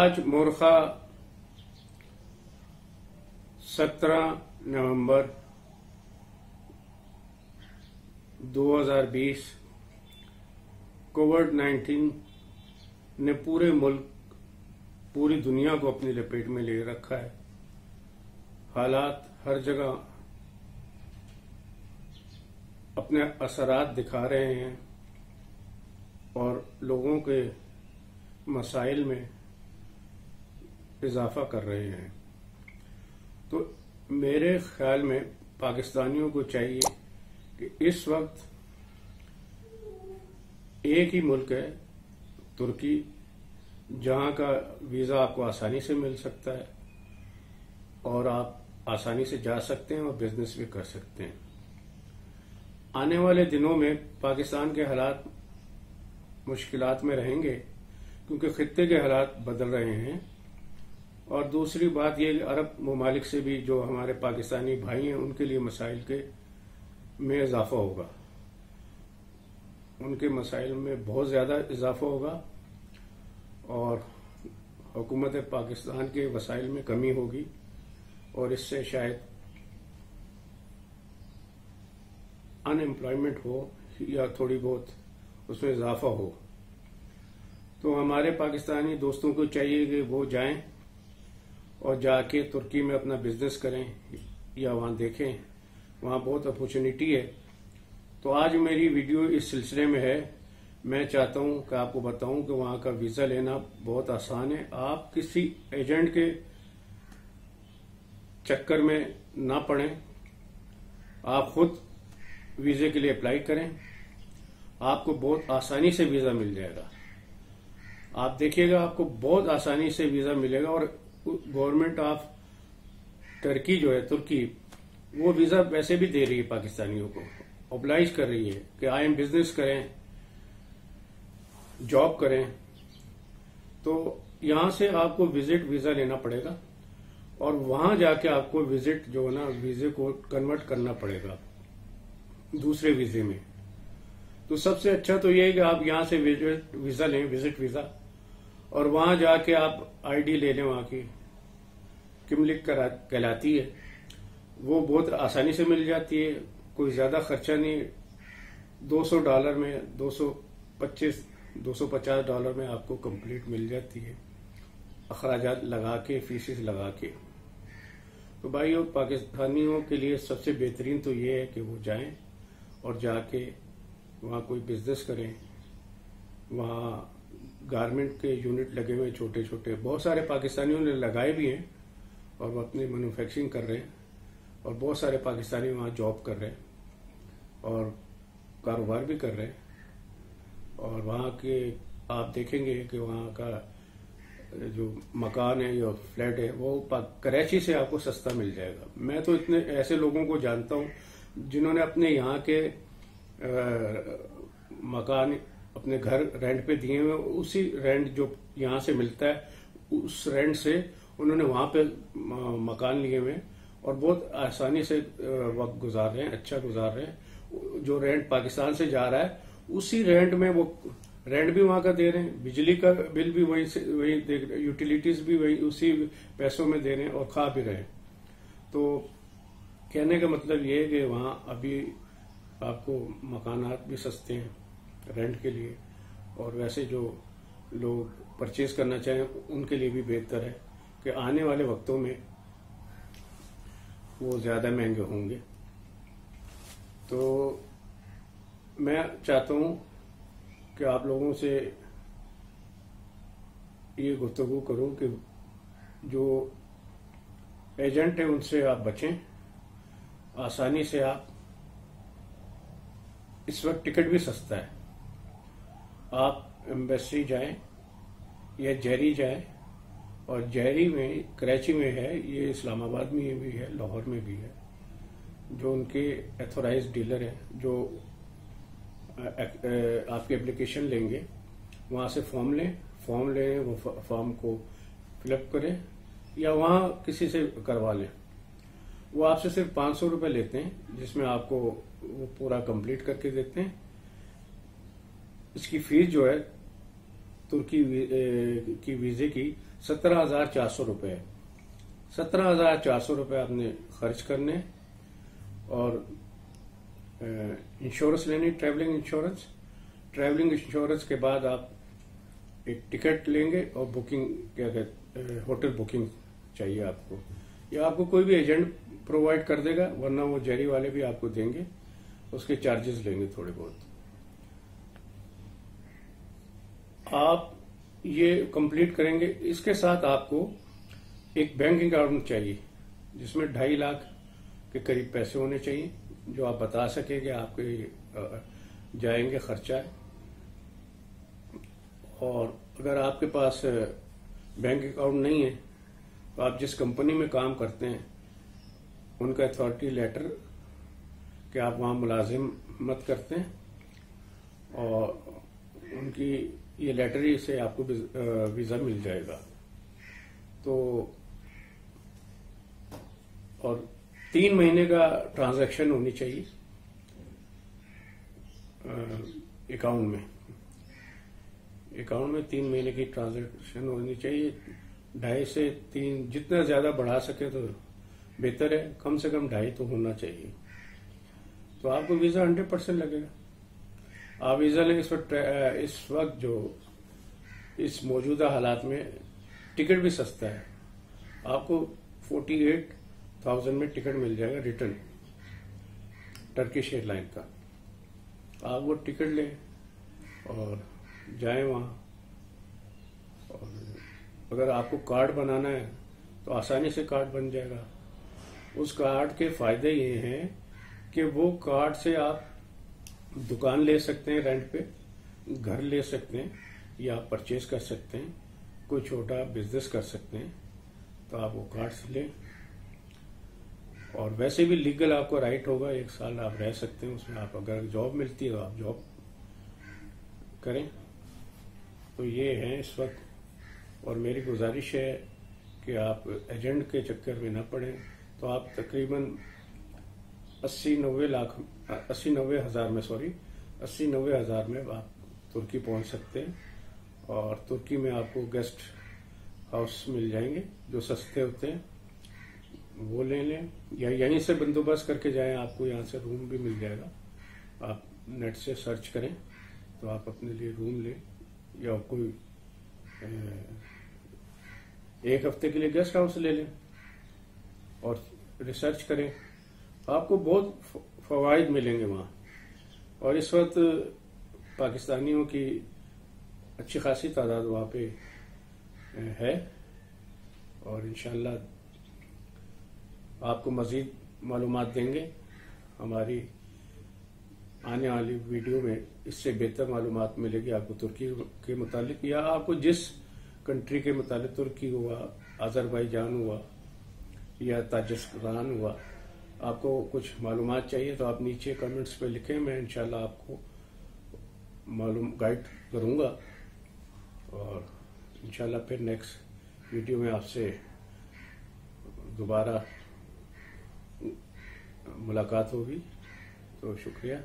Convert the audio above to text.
आज मोरखा 17 नवंबर 2020 कोविड 19 ने पूरे मुल्क, पूरी दुनिया को अपनी लपेट में ले रखा है। हालात हर जगह अपने असरात दिखा रहे हैं और लोगों के मसाइल में इजाफा कर रहे हैं। तो मेरे ख्याल में पाकिस्तानियों को चाहिए कि इस वक्त एक ही मुल्क है, तुर्की, जहाँ का वीज़ा आपको आसानी से मिल सकता है और आप आसानी से जा सकते हैं और बिज़नेस भी कर सकते हैं। आने वाले दिनों में पाकिस्तान के हालात मुश्किलात में रहेंगे, क्योंकि खत्े के हालात बदल रहे हैं। और दूसरी बात यह अरब ममालिक से भी जो हमारे पाकिस्तानी भाई हैं, उनके लिए मसाइल के में इजाफा होगा। उनके मसाइल में बहुत ज़्यादा इजाफा होगा और हुकूमत पाकिस्तान के वसाइल में कमी होगी और इससे शायद अनएम्प्लॉयमेंट हो या थोड़ी बहुत उसमें इजाफा हो। तो हमारे पाकिस्तानी दोस्तों को चाहिए कि वो जाएँ और जाके तुर्की में अपना बिज़नेस करें, या वहाँ देखें, वहाँ बहुत अपॉर्चुनिटी है। तो आज मेरी वीडियो इस सिलसिले में है। मैं चाहता हूँ कि आपको बताऊँ कि वहाँ का वीज़ा लेना बहुत आसान है। आप किसी एजेंट के चक्कर में ना पड़ें। आप खुद वीजे के लिए अप्लाई करें। आपको बहुत आसानी से वीज़ा मिल जाएगा। आप देखिएगा, आपको बहुत आसानी से वीज़ा मिलेगा और गवर्नमेंट ऑफ़ टर्की जो है, तुर्की, वो वीज़ा वैसे भी दे रही है पाकिस्तानियों को। ऑब्लाइज कर रही है कि आई एम बिज़नेस करें जॉब करें। तो यहाँ से आपको विज़िट वीज़ा लेना पड़ेगा और वहाँ जाके आपको विज़िट जो है ना वीजे को कन्वर्ट करना पड़ेगा दूसरे वीजे में। तो सबसे अच्छा तो ये है कि आप यहाँ से वीज़ा लें विज़िट वीज़ा और वहाँ जाके आप आईडी ले लें वहाँ की किमलिक कहलाती है। वो बहुत आसानी से मिल जाती है, कोई ज़्यादा खर्चा नहीं। 200 डॉलर में 225 250 डॉलर में आपको कंप्लीट मिल जाती है। अखराज लगा के, फीसिस लगा के। तो भाई पाकिस्तानियों के लिए सबसे बेहतरीन तो ये है कि वो जाएँ और जाके वहाँ कोई बिज़नेस करें। वहाँ गारमेंट के यूनिट लगे हुए छोटे छोटे बहुत सारे पाकिस्तानियों ने लगाए भी हैं और वो अपनी मैन्युफैक्चरिंग कर रहे हैं और बहुत सारे पाकिस्तानी वहाँ जॉब कर रहे हैं और कारोबार भी कर रहे हैं। और वहाँ के आप देखेंगे कि वहाँ का जो मकान है या फ्लैट है वो कराची से आपको सस्ता मिल जाएगा। मैं तो इतने ऐसे लोगों को जानता हूँ जिन्होंने अपने यहाँ के आ, मकान अपने घर रेंट पे दिए हुए, उसी रेंट जो यहाँ से मिलता है, उस रेंट से उन्होंने वहाँ पे मकान लिए हुए और बहुत आसानी से वक्त गुजार रहे हैं अच्छा गुजार रहे हैं। जो रेंट पाकिस्तान से जा रहा है, उसी रेंट में वो रेंट भी वहाँ का दे रहे हैं, बिजली का बिल भी वही से, वही दे रहे यूटिलिटीज भी वही, उसी पैसों में दे रहे हैं और खा भी रहे हैं। तो कहने का मतलब ये है कि वहाँ अभी आपको मकानात भी सस्ते हैं। रेंट के लिए, और वैसे जो लोग परचेज करना चाहें, उनके लिए भी बेहतर है कि आने वाले वक्तों में वो ज़्यादा महँगे होंगे। तो मैं चाहता हूँ कि आप लोगों से ये गुफ्तगु करूँ कि जो एजेंट है, उनसे आप बचें। आसानी से आप, इस वक्त टिकट भी सस्ता है। आप एम्बेसी जाएँ, या जहरी जाएँ, और जहरी में, कराची में है, ये इस्लामाबाद में भी है, लाहौर में भी है, जो उनके एथोराइज डीलर है, जो आपकी एप्लीकेशन लेंगे, वहाँ से फॉर्म लें फॉर्म लें, वो फॉर्म को फिलअप करें, या वहाँ किसी से करवा लें। वो आपसे सिर्फ़ पाँच सौ रुपये लेते हैं, जिसमें आपको वो पूरा कंप्लीट करके देते हैं इसकी फ़ीस जो है, तुर्की की वीजे की सत्रह हज़ार चार सौ रुपये सत्रह हज़ार चार सौ रुपये आपने खर्च करने और इंश्योरेंस लेनी ट्रैवलिंग इंश्योरेंस ट्रैवलिंग इंश्योरेंस के बाद आप एक टिकट लेंगे और बुकिंग क्या कहते होटल बुकिंग चाहिए आपको। या आपको कोई भी एजेंट प्रोवाइड कर देगा, वरना वो जेरी वाले भी आपको देंगे, उसके चार्जेस लेंगे थोड़े बहुत। आप ये कंप्लीट करेंगे। इसके साथ आपको एक बैंक अकाउंट चाहिए, जिसमें ढाई लाख के करीब पैसे होने चाहिए, जो आप बता सके कि आपके जाएँगे खर्चा। और अगर आपके पास बैंक अकाउंट नहीं है तो आप जिस कंपनी में काम करते हैं, उनका अथॉरिटी लेटर कि आप वहाँ मुलाजिम मत करते हैं। और उनकी ये लेटर से आपको वीज़ा मिल जाएगा। तो और तीन महीने का ट्रांजैक्शन होनी चाहिए अकाउंट में। अकाउंट में तीन महीने की ट्रांजैक्शन होनी चाहिए। ढाई से तीन, जितना ज़्यादा बढ़ा सके तो बेहतर है। कम से कम ढाई तो होना चाहिए। तो आपको वीज़ा हंड्रेड परसेंट लगेगा। आप लेंगे इस वक्त इस वक्त जो इस मौजूदा हालात में टिकट भी सस्ता है, आपको फोर्टी एट थाउज़ेंड में टिकट मिल जाएगा रिटर्न टर्किश एयरलाइन का। आप वो टिकट लें और जाएँ वहाँ। और अगर आपको कार्ड बनाना है तो आसानी से कार्ड बन जाएगा। उस कार्ड के फ़ायदे ये हैं कि वो कार्ड से आप दुकान ले सकते हैं रेंट पे, घर ले सकते हैं, या आप परचेज कर सकते हैं, कोई छोटा बिज़नेस कर सकते हैं तो आप वो कार्ड से लें। और वैसे भी लीगल आपको राइट होगा, एक साल आप रह सकते हैं, उसमें आप अगर जॉब मिलती है तो आप जॉब करें। तो ये है इस वक्त। और मेरी गुजारिश है कि आप एजेंट के चक्कर में न पड़े तो आप तकरीबन अस्सी नब्बे लाख, अस्सी नब्बे हज़ार में सॉरी अस्सी नब्बे हज़ार में आप तुर्की पहुँच सकते हैं और तुर्की में आपको गेस्ट हाउस मिल जाएँगे जो सस्ते होते हैं। वो ले लें। या यहीं से बंदोबस्त करके जाएँ, आपको यहाँ से रूम भी मिल जाएगा। आप नेट से सर्च करें तो आप अपने लिए रूम लें। या कोई एक हफ़्ते के लिए गेस्ट हाउस ले लें और रिसर्च करें। आपको बहुत फवाइद मिलेंगे वहाँ। और इस वक्त पाकिस्तानियों की अच्छी खासी तादाद वहाँ पे है। और इंशाल्लाह आपको मजीद मालूम देंगे। हमारी आने वाली वीडियो में इससे बेहतर मालूम मिलेगी आपको तुर्की के मुतालिक, या आपको जिस कंट्री के मुतालिक तुर्की हुआ आजरबाईजान हुआ, या ताजिस्तान हुआ। आपको कुछ मालूम चाहिए तो आप नीचे कमेंट्स पे लिखें, मैं इनशाला आपको मालूम गाइड करूँगा। और इनशाला फिर नेक्स्ट वीडियो में आपसे दोबारा मुलाकात होगी। तो शुक्रिया।